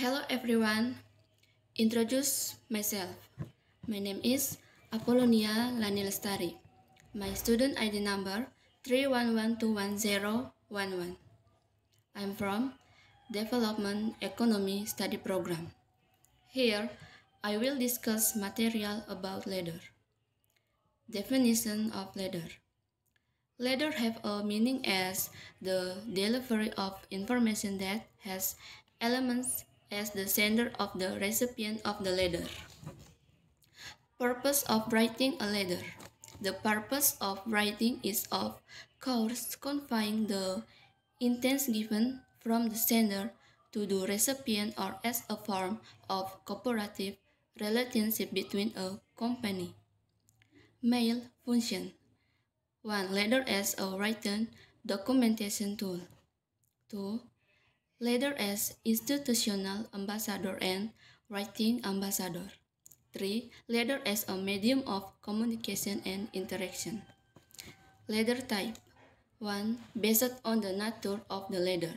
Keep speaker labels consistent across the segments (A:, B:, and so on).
A: Hello everyone. Introduce myself. My name is Apolonia Lani Lestari. My student ID number 311211011. I'm from Development Economy Study Program. Here, I will discuss material about ladder. Definition of ladder. Ladder have a meaning as the delivery of information that has elements as the sender of the recipient of the letter. Purpose of writing a letter. The purpose of writing is of course conveying the intent given from the sender to the recipient or as a form of cooperative relationship between a company. Mail function 1. Letter as a written documentation tool 2. Letter as institutional ambassador and writing ambassador. 3. Letter as a medium of communication and interaction. Letter type 1. Based on the nature of the letter.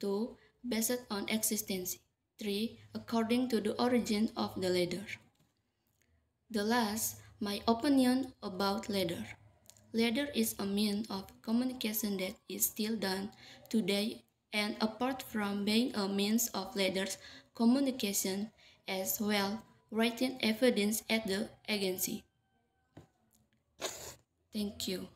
A: 2. Based on existence. 3. According to the origin of the letter. The last, my opinion about letter. Letter is a means of communication that is still done today and apart from being a means of letters communication as well writing evidence at the agency. Thank you.